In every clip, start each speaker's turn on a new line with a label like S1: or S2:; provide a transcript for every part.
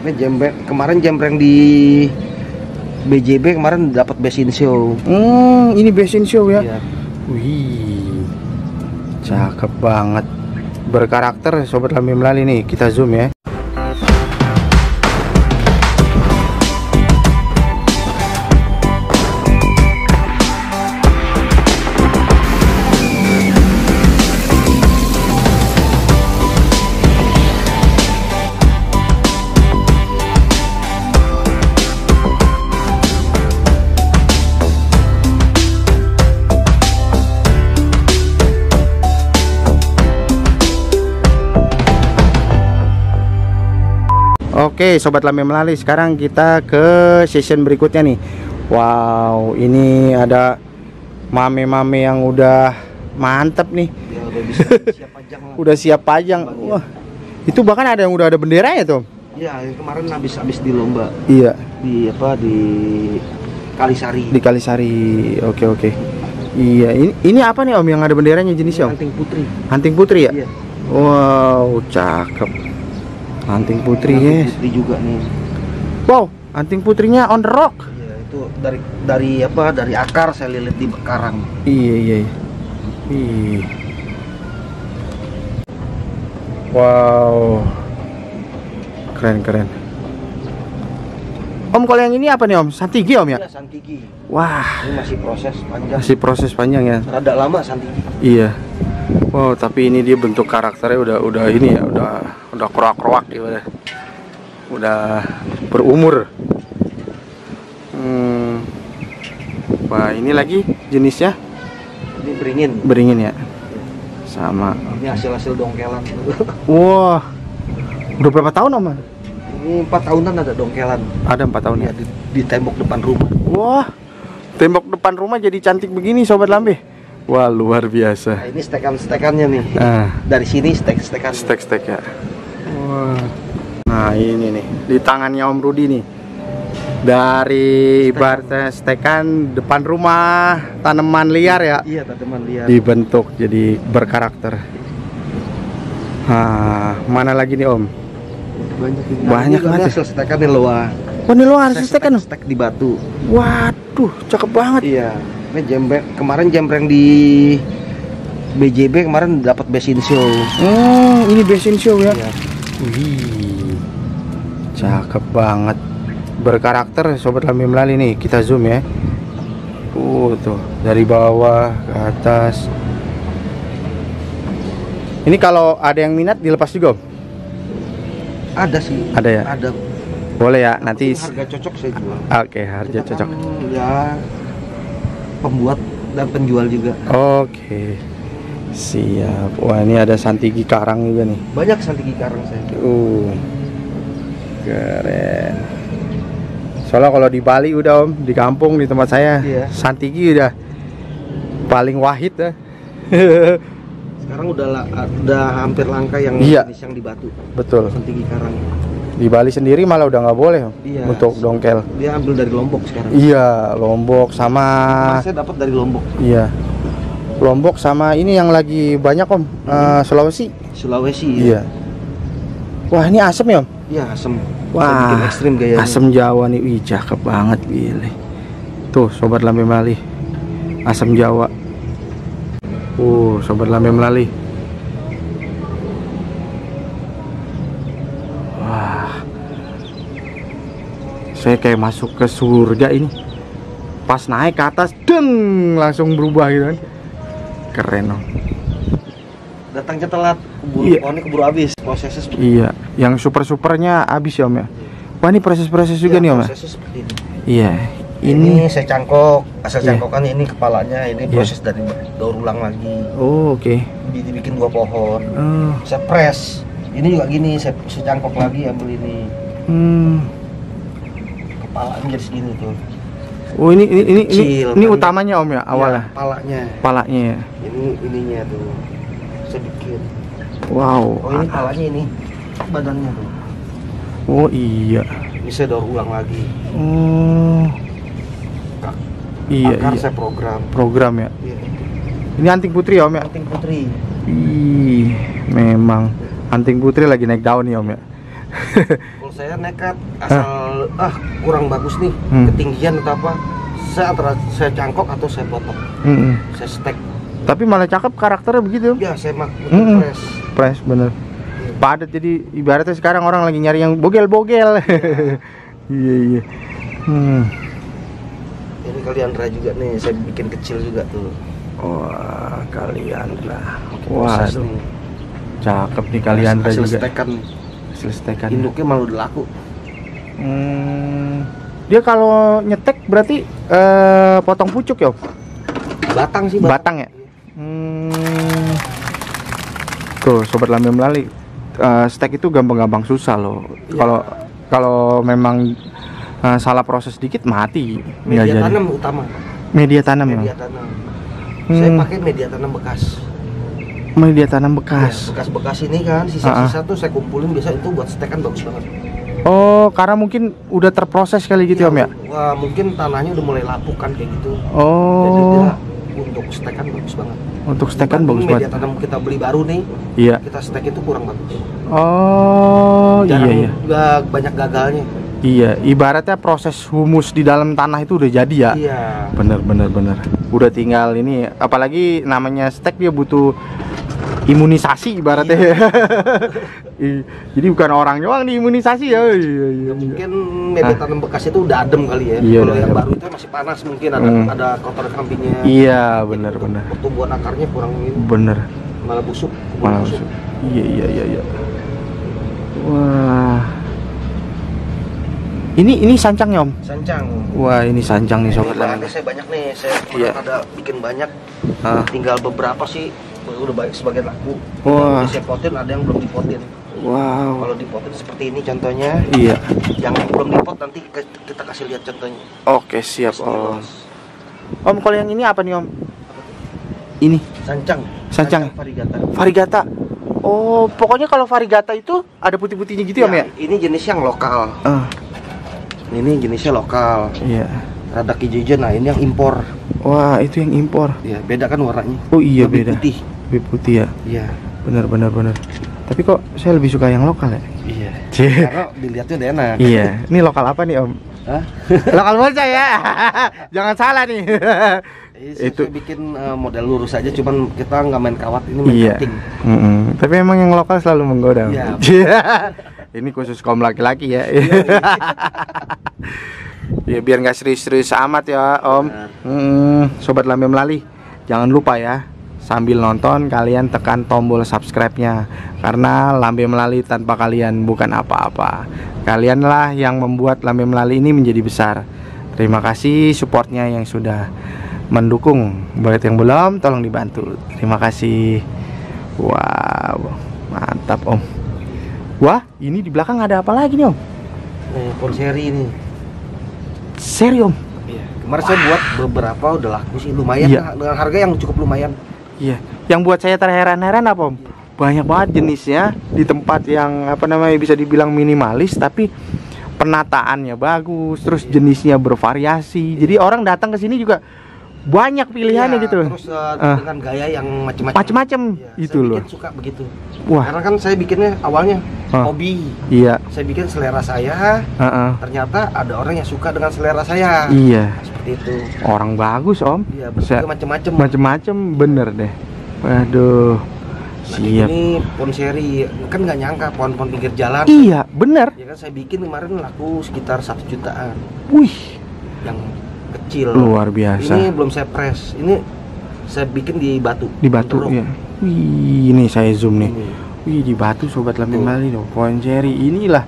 S1: Ini jembreng kemarin jembreng di BJB kemarin dapat best in show.
S2: Hmm, ini besin show ya.
S1: Iya.
S2: Wih, cakep banget. Berkarakter sobat Lambe Melali nih. Kita zoom ya. Oke, sobat Lambe Melali, sekarang kita ke session berikutnya nih. Wow, ini ada mame-mame yang udah mantep nih.
S1: Ya udah bisa siap pajang.
S2: Udah siap pajang. Wah. Itu bahkan ada yang udah ada benderanya tuh.
S1: Iya, kemarin habis habis di lomba
S2: Iya,
S1: di apa di Kalisari.
S2: di Kalisari. Oke, oke. Iya, ini ini apa nih Om yang ada benderanya jenisnya Om?
S1: Anting putri.
S2: Hunting putri ya?
S1: Iya.
S2: Wow, cakep. Hunting putri
S1: Anting
S2: yes.
S1: putri juga nih.
S2: Wow, hunting putrinya on the rock.
S1: Iya, itu dari dari apa? Dari akar saya lilit di karang.
S2: Iya iya. iya. Ih. Wow. Keren keren. Om kalau yang ini apa nih Om? Santigi Om ya?
S1: Iya, santigi.
S2: Wah,
S1: Ini masih proses panjang.
S2: masih proses panjang ya.
S1: Rada lama santigi.
S2: Iya. Wow, tapi ini dia bentuk karakternya udah udah ini ya, udah udah kroak-kroak gitu udah. Udah berumur. Hmm. Wah, ini lagi jenisnya
S1: Ini beringin.
S2: beringin ya. Sama.
S1: Ini hasil-hasil dongkelan.
S2: Wah. Udah berapa tahun Om?
S1: Ini empat tahunan ada dongkelan.
S2: Ada empat tahun
S1: Ya,
S2: ya.
S1: di, di tembok depan rumah.
S2: Wah. Tembok depan rumah jadi cantik begini sobat lambe. Wah, luar
S1: Nah,
S2: biasa.
S1: ini stekan-stekannya nih.
S2: Nah,
S1: Dari sini stek-stekan.
S2: stek-stek ya. Wah. Nah, ini nih di tangannya Om Rudi nih. Dari ibaratnya stekan depan rumah tanaman liar ya
S1: Iya, teman lihat.
S2: dibentuk jadi berkarakter. Nah, mana lagi nih Om?
S1: Banyak ini.
S2: Banyak banget.
S1: hasil stekan nih loa.
S2: Oh, ini luar stekan.
S1: Stek di batu.
S2: Waduh, cakep banget.
S1: Iya. Ini jembreng kemarin jembreng di BJB kemarin dapat best in show.
S2: Oh, ini besin show ya.
S1: Iya.
S2: Wih, cakep banget. Berkarakter sobat Lambe Melali nih. Kita zoom ya. Uh, tuh dari bawah ke atas. Ini kalau ada yang minat dilepas juga, Om?
S1: Ada sih.
S2: Ada ya?
S1: Ada.
S2: Boleh ya, nanti
S1: harga cocok saya jual.
S2: Oke, harga
S1: Kita
S2: cocok.
S1: kan, ya pembuat dan penjual juga.
S2: Oke. Siap. Wah, ini ada santigi karang juga nih.
S1: Banyak santigi karang saya.
S2: Uh. Keren. Soalnya kalau di Bali udah Om, di kampung di tempat saya,
S1: Iya.
S2: Santigi udah paling wahid dah.
S1: Sekarang udah udah hampir langka yang
S2: Iya.
S1: jenis yang di batu.
S2: Betul.
S1: Santigi karang.
S2: Di Bali sendiri malah udah nggak boleh
S1: Iya.
S2: untuk dongkel.
S1: Dia ambil dari Lombok sekarang.
S2: Iya, Lombok sama
S1: saya dapat dari Lombok,
S2: iya. Lombok sama ini yang lagi banyak Om, eh, Sulawesi.
S1: Sulawesi. ya.
S2: Iya. Wah, ini asem ya Om?
S1: Iya, asem.
S2: Wah,
S1: Bikin ekstrim gayanya.
S2: Asam Jawa nih, wih cakep banget gile. Tuh, sobat lambe melali. Asam Jawa. Uh, sobat lambe melali. Wah. Saya kayak masuk ke surga ini. Pas naik ke atas, deng, langsung berubah gitu kan. Keren Om.
S1: Datangnya telat, keburu
S2: Iya.
S1: pohonnya keburu habis. Prosesnya seperti
S2: Iya, yang super-supernya habis ya Om ya. Wah, ini proses-proses juga
S1: Iya,
S2: nih Om ya.
S1: Ini.
S2: Iya.
S1: Ini,
S2: Ini
S1: saya cangkok, asal
S2: Iya.
S1: cangkokannya ini kepalanya, ini
S2: Iya.
S1: proses dari daur ulang lagi.
S2: Oh, oke.
S1: Di- Dibikin dua pohon.
S2: Oh,
S1: Saya press. Ini juga gini, saya, saya cangkok lagi ambil ini.
S2: hmm.
S1: Kepalanya jadi segini tuh.
S2: Oh, ini ini ini, ini,
S1: Kecil,
S2: ini
S1: kan?
S2: utamanya Om ya awalnya.
S1: Ya, kepalanya.
S2: Palanya ya.
S1: Ini ininya tuh. Sedikit.
S2: Wow.
S1: Oh, ini kepalanya ini. Badannya tuh.
S2: Oh, iya.
S1: Ini saya daur ulang lagi.
S2: Oh. Iya,
S1: Akar
S2: iya.
S1: saya program.
S2: Program ya.
S1: Iya.
S2: Ini anting putri ya Om ya.
S1: Anting putri.
S2: Ih, memang anting putri lagi naik daun nih Om ya.
S1: Saya nekat asal ah kurang bagus nih
S2: Hmm.
S1: ketinggian atau apa saya antara saya cangkok atau saya potong
S2: Mm-mm.
S1: saya stek
S2: Tapi malah cakep karakternya begitu.
S1: ya saya mak
S2: Mm-mm.
S1: fresh
S2: Fresh bener. Padat jadi ibaratnya sekarang orang lagi nyari yang bogel-bogel. iya iya. Hmm.
S1: ini kaliandra juga nih saya bikin kecil juga tuh
S2: Wah kalian lah.
S1: nih
S2: cakep nih kalian
S1: hasil
S2: juga.
S1: stekan
S2: Selesaikan.
S1: induknya udah laku
S2: Hmm, dia kalau nyetek berarti eh, potong pucuk ya?
S1: Batang sih
S2: Batang ya? Hmm. Tuh, sobat lambe melali. eh, stek itu gampang-gampang susah loh.
S1: Iya.
S2: Kalau kalau memang eh, salah proses dikit mati.
S1: Media
S2: jadi.
S1: tanam utama
S2: Media tanam ya?
S1: media tanam
S2: Hmm.
S1: saya pakai media tanam bekas
S2: Media tanam bekas.
S1: Ya, bekas-bekas ini kan sisa-sisa tuh saya kumpulin biasa itu buat stekan bagus banget
S2: Oh, karena mungkin udah terproses kali gitu
S1: Iya,
S2: Om ya?
S1: wah, mungkin tanahnya udah mulai lapuk kan kayak gitu jadi
S2: Oh,
S1: dia untuk stekan bagus banget
S2: untuk stekan
S1: Dibanding
S2: bagus
S1: media
S2: banget.
S1: tanam kita beli baru nih
S2: Iya.
S1: kita stek itu kurang bagus
S2: Oh, iya
S1: Jarang,
S2: iya.
S1: nggak banyak gagalnya
S2: Iya, ibaratnya proses humus di dalam tanah itu udah jadi ya.
S1: iya
S2: Bener bener bener. Udah tinggal ini, apalagi namanya stek dia butuh imunisasi ibaratnya.
S1: Iya.
S2: Jadi bukan orang doang diimunisasi ya. Iya iya.
S1: Ya, mungkin media tanam bekas itu udah adem kali ya
S2: Iya,
S1: kalau yang baru itu masih panas mungkin ada
S2: Hmm.
S1: ada kotoran kambingnya
S2: Iya bener bener
S1: pertumbuhan akarnya kurang ini
S2: bener.
S1: malah busuk
S2: Malah
S1: busuk.
S2: Iya iya iya iya. Wah. Ini ini sancangnya om.
S1: sancang
S2: Wah ini sancang nih
S1: Ini
S2: sobat lambe.
S1: saya banyak nih saya
S2: Iya.
S1: ada bikin banyak
S2: Ah.
S1: tinggal beberapa sih udah baik sebagian laku
S2: Wah.
S1: yang potin ada yang belum dipotin
S2: Wow.
S1: kalau dipotin seperti ini contohnya
S2: Iya.
S1: yang belum dipot nanti kita kasih lihat contohnya
S2: Oke siap om. Om kalau yang ini apa nih om? Ini
S1: sancang
S2: Sancang.
S1: varigata
S2: varigata. Oh pokoknya kalau varigata itu ada putih-putihnya gitu ya om ya?
S1: ini jenis yang lokal
S2: Ah,
S1: ini jenisnya lokal
S2: iya.
S1: rada hijau nah ini yang impor
S2: Wah itu yang impor.
S1: ya beda kan warnanya
S2: Oh iya
S1: Lebih
S2: beda.
S1: putih
S2: Lebih putih ya.
S1: iya
S2: Benar benar benar. Tapi kok saya lebih suka yang lokal ya?
S1: iya
S2: Cie.
S1: karena dilihatnya udah enak
S2: iya. Ini lokal apa nih om?
S1: Hah?
S2: lokal bonsai ya. Jangan salah nih.
S1: Saya,
S2: Itu-
S1: bikin eh, model lurus aja cuman kita nggak main kawat ini main
S2: iya.
S1: cutting
S2: Mm-mm. Tapi emang yang lokal selalu menggoda.
S1: Iya.
S2: Ini khusus kaum laki-laki ya.
S1: Iya, iya.
S2: Ya biar nggak serius-serius amat ya Om.
S1: Benar.
S2: Hmm, Sobat Lambe Melali, jangan lupa ya sambil nonton kalian tekan tombol subscribe-nya karena Lambe Melali tanpa kalian bukan apa-apa. Kalianlah yang membuat Lambe Melali ini menjadi besar. Terima kasih supportnya yang sudah mendukung. Buat yang belum, tolong dibantu. Terima kasih. Wow, mantap Om. Wah, ini di belakang ada apa lagi nih Om?
S1: Nih, ponseri ini
S2: Serius Om?
S1: Iya. Kemarin saya buat beberapa udah laku sih lumayan
S2: Iya.
S1: dengan harga yang cukup lumayan.
S2: Iya, yang buat saya terheran-heran apa om? Banyak banget jenisnya di tempat yang apa namanya bisa dibilang minimalis tapi penataannya bagus, terus jenisnya bervariasi. Jadi orang datang ke sini juga banyak pilihannya
S1: Iya,
S2: gitu.
S1: Terus eh,
S2: Ah.
S1: dengan gaya yang macam-macam.
S2: Macem-macem
S1: Iya,
S2: itu loh.
S1: suka begitu.
S2: Wah,
S1: Karena kan saya bikinnya awalnya
S2: Ah.
S1: hobi.
S2: iya,
S1: Saya bikin selera saya,
S2: heeh.
S1: ternyata ada orang yang suka dengan selera saya.
S2: iya.
S1: Seperti itu.
S2: Orang bagus om,
S1: Iya, macam-macam.
S2: macem-macem bener deh. Waduh,
S1: Nah,
S2: siap.
S1: Ini ponseri kan nggak nyangka pohon-pohon pinggir jalan.
S2: Iya, bener.
S1: Ya kan saya bikin kemarin laku sekitar satu jutaan
S2: Wih,
S1: yang kecil.
S2: luar biasa.
S1: Ini belum saya press. Ini saya bikin di batu.
S2: Di batu
S1: Bentuk
S2: ya. Wih, ini saya zoom nih.
S1: Ini.
S2: Wih di batu sobat
S1: Tuh.
S2: Bali dong pohon ceri inilah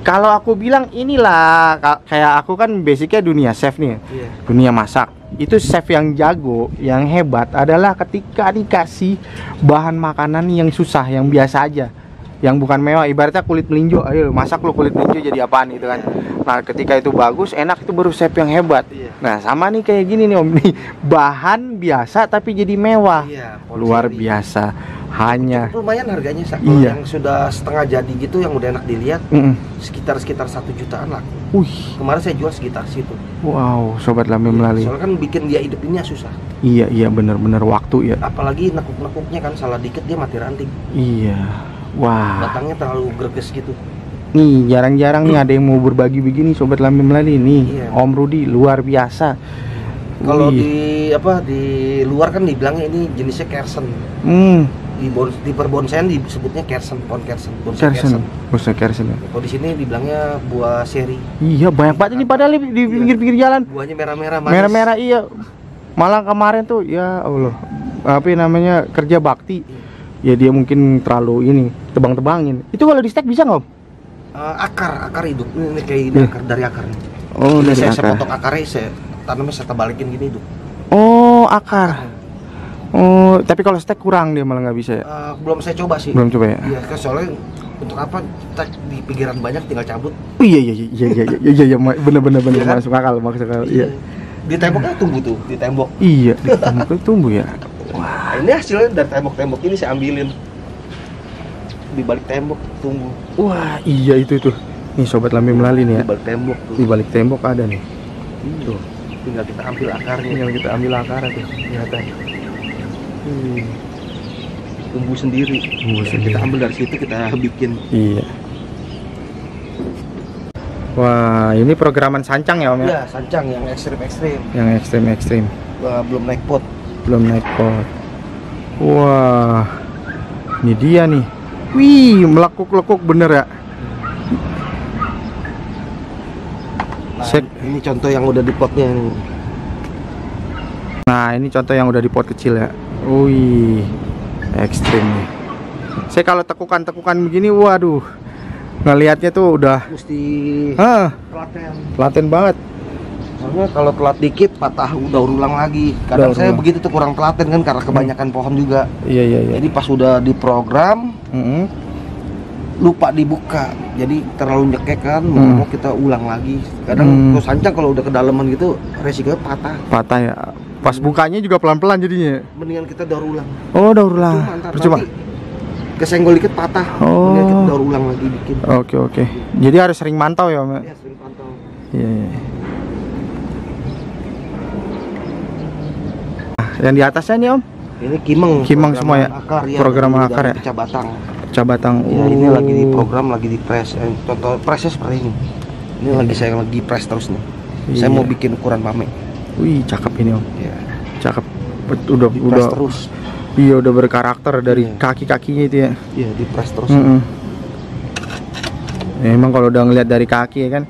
S2: kalau aku bilang inilah ka- kayak aku kan basicnya dunia chef nih
S1: Iya.
S2: dunia masak itu chef yang jago yang hebat adalah ketika dikasih bahan makanan yang susah yang biasa aja yang bukan mewah ibaratnya kulit melinjo ayo masak lo kulit melinjo jadi apaan gitu kan nah ketika itu bagus enak itu baru chef yang hebat
S1: Iya.
S2: nah sama nih kayak gini nih om nih bahan biasa tapi jadi mewah
S1: Iya,
S2: luar biasa hanya
S1: lumayan harganya Sak.
S2: Iya.
S1: yang sudah setengah jadi gitu yang udah enak dilihat
S2: Mm-mm.
S1: sekitar sekitar satu jutaan lah
S2: Wih,
S1: kemarin saya jual sekitar situ
S2: wow, sobat lambe melalui.
S1: soalnya kan bikin dia hidup ini susah
S2: Iya, iya benar-benar waktu ya.
S1: apalagi nekuk-nekuknya kan salah dikit dia mati ranting
S2: Iya. Wah.
S1: batangnya terlalu greges gitu
S2: Nih, jarang-jarang nih ada yang mau berbagi begini sobat Lambe Melali nih.
S1: Iya.
S2: Om Rudi luar biasa.
S1: Kalau di apa di luar kan dibilangnya ini jenisnya kersen.
S2: hmm,
S1: Di bon, di perbonsaian disebutnya kersen, pohon kersen, bonsai
S2: Kersen.
S1: kersen.
S2: Bonsai Kersen. ya.
S1: Kalau di sini dibilangnya buah seri.
S2: Iya, banyak banget ini padahal di
S1: Iya.
S2: pinggir-pinggir jalan.
S1: Buahnya merah-merah.
S2: Merah-merah iya. Malah kemarin tuh ya Allah. Apa namanya? kerja bakti. Ya dia mungkin terlalu ini tebang-tebangin. Itu kalau di stack bisa nggak?
S1: Eh, akar, akar hidup. Ini, ini kayak ini
S2: Iya.
S1: akar dari akar.
S2: Oh,
S1: Ini
S2: dari
S1: saya, saya
S2: akar.
S1: potong akarnya, saya tanamnya saya tebalikin gini hidup.
S2: Oh, akar. Oh, tapi kalau stack kurang dia malah nggak bisa ya.
S1: Eh, belum saya coba sih.
S2: Belum coba ya.
S1: Iya, soalnya untuk apa kita di pinggiran banyak tinggal cabut.
S2: Oh, iya iya iya iya iya iya iya, iya bener bener bener
S1: Iya kan?
S2: masuk akal masuk akal iya.
S1: Di temboknya tumbuh tuh, di tembok.
S2: Iya, di tembok itu tumbuh ya.
S1: Nah, ini hasilnya dari tembok-tembok ini saya ambilin. Di balik tembok tumbuh.
S2: Wah, iya itu tuh. Nih sobat lambe melali nih ya.
S1: Di balik tembok tuh.
S2: Di balik tembok ada nih.
S1: Tuh. Tinggal kita ambil akarnya.
S2: Tinggal kita ambil akar tuh, kelihatan. Hmm.
S1: Tumbuh sendiri.
S2: Tumbuh
S1: Ya,
S2: sendiri.
S1: Kita ambil dari situ kita bikin.
S2: Iya. Wah, ini programan sancang ya Om ya?
S1: Ya, sancang yang ekstrim-ekstrim.
S2: Yang ekstrim-ekstrim.
S1: Wah, belum naik pot.
S2: Belum naik pot. Wah. Ini dia nih. Wih, melekuk-lekuk bener ya.
S1: Nah, ini contoh yang udah di potnya nih.
S2: Nah, ini contoh yang udah di pot kecil ya. Wih, ekstrim nih. Saya kalau tekukan-tekukan begini, waduh, ngelihatnya tuh udah,
S1: Mesti
S2: ah,
S1: telaten.
S2: telaten banget.
S1: Soalnya kalau telat dikit patah udah ulang lagi. Kadang
S2: Daur
S1: saya
S2: ulang.
S1: begitu tuh kurang telaten kan karena kebanyakan pohon juga.
S2: Iya iya iya.
S1: Jadi pas udah diprogram
S2: Mm-mm.
S1: lupa dibuka. Jadi terlalu nyekek kan
S2: Hmm.
S1: mau kita ulang lagi. Kadang
S2: Hmm.
S1: terus sancang kalau udah kedalaman gitu resikonya patah.
S2: Patah ya. Pas bukanya juga pelan-pelan jadinya.
S1: Mendingan kita daur ulang.
S2: Oh, daur ulang. Percuma.
S1: kesenggol dikit patah.
S2: Oh.
S1: Mendingan kita daur ulang lagi bikin.
S2: Oke oke. Jadi harus sering mantau ya Om. ya?
S1: Ya, sering pantau.
S2: Iya. iya. Nah, yang di atasnya nih Om,
S1: Ini kimeng.
S2: Kimeng semua ya?
S1: Akar, ya
S2: Program akar ya?
S1: Pecah batang.
S2: pecah batang.
S1: Ya, ini
S2: Oh.
S1: lagi di program, lagi di press. Eh, contoh pressnya seperti ini. Ini lagi saya lagi press terus nih. Saya
S2: Iya.
S1: mau bikin ukuran pame.
S2: Wih, cakep ini Om.
S1: Ya,
S2: Cakep. Udah
S1: di
S2: udah
S1: terus.
S2: iya udah berkarakter dari
S1: Iya.
S2: kaki-kakinya itu ya.
S1: Iya, di press terus.
S2: Mm-mm. Ya, emang kalau udah ngeliat dari kaki ya kan.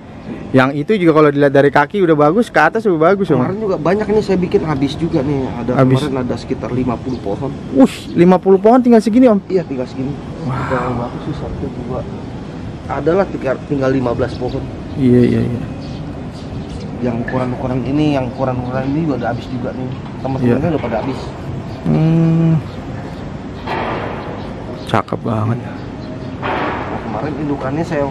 S2: Yang itu juga kalau dilihat dari kaki udah bagus, ke atas juga bagus Om.
S1: Kemarin juga banyak nih saya bikin habis juga nih. Ada
S2: Habis.
S1: kemarin ada sekitar 50 pohon.
S2: Wih, 50 pohon tinggal segini Om.
S1: Iya, tinggal segini. Tinggal berapa sih? Satu, dua. Adalah tinggal, tinggal 15 pohon.
S2: Iya iya iya.
S1: Yang ukuran-ukuran ini, yang ukuran-ukuran ini juga udah habis juga nih. Teman-temannya
S2: Iya.
S1: udah pada habis.
S2: Hmm. Cakep banget.
S1: Nah, kemarin indukannya saya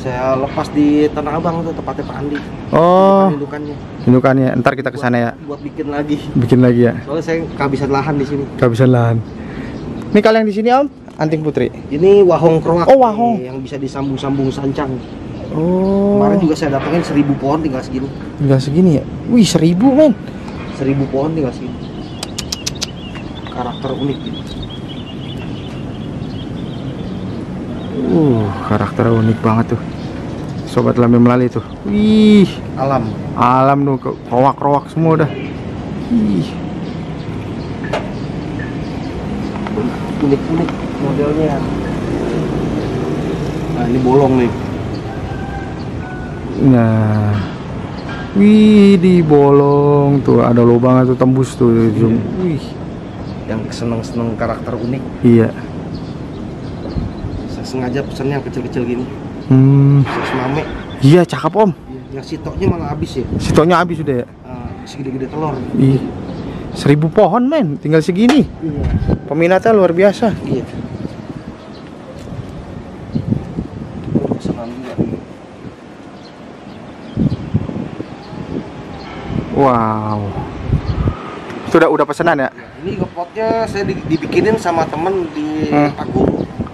S1: saya lepas di Tanah Abang tuh tempatnya Pak Andi.
S2: Oh,
S1: Indukannya.
S2: indukannya. Ntar kita ke sana ya.
S1: Buat bikin lagi.
S2: Bikin lagi ya.
S1: Soalnya saya kehabisan lahan di sini.
S2: Kehabisan lahan. Ini kalian di sini Om? Anting Putri.
S1: Ini wahong kroak.
S2: Oh, wahong.
S1: Yang bisa disambung-sambung sancang.
S2: Oh.
S1: Kemarin juga saya datengin seribu pohon tinggal segini.
S2: Tinggal segini ya. Wih, seribu men.
S1: Seribu pohon tinggal segini. Karakter unik gitu.
S2: Uh, karakter unik banget tuh. Sobat Lambe Melali tuh. Wih,
S1: Alam.
S2: alam tuh ke- rowak-rowak semua udah. Ih,
S1: Unik-unik modelnya. Nah ini bolong nih.
S2: Nah. Wih, di bolong tuh ada lubang tuh tembus tuh. Zoom. Wih.
S1: Yang seneng-seneng karakter unik.
S2: Iya.
S1: Sengaja pesen yang kecil-kecil gini.
S2: Hmm.
S1: Mame.
S2: Iya, cakep Om.
S1: Yang sitoknya malah habis ya.
S2: Sitonya habis sudah ya.
S1: Ah, segede-gede telur.
S2: Ih. Seribu pohon men, tinggal segini.
S1: Iya.
S2: Peminatnya luar biasa.
S1: Iya.
S2: Wow. Sudah udah pesanan ya?
S1: Ini potnya saya di- dibikinin sama temen di
S2: Hmm.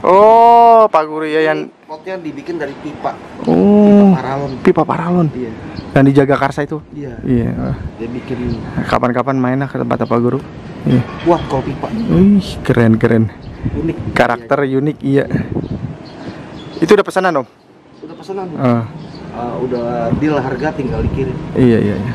S2: Oh, Pak Guru ya yang
S1: potnya dibikin dari pipa,
S2: oh
S1: paralon.
S2: pipa paralon
S1: Iya.
S2: yang dijaga Karsa itu.
S1: Iya.
S2: Iya.
S1: Dia bikin
S2: Kapan-kapan main lah ke tempat Pak Guru. Iya.
S1: kuat kalau pipa.
S2: Wih, keren keren.
S1: Unik.
S2: Karakter unik iya. Itu udah pesanan om?
S1: udah pesanan
S2: Ah,
S1: Uh, udah deal harga tinggal dikirim
S2: iya iya iya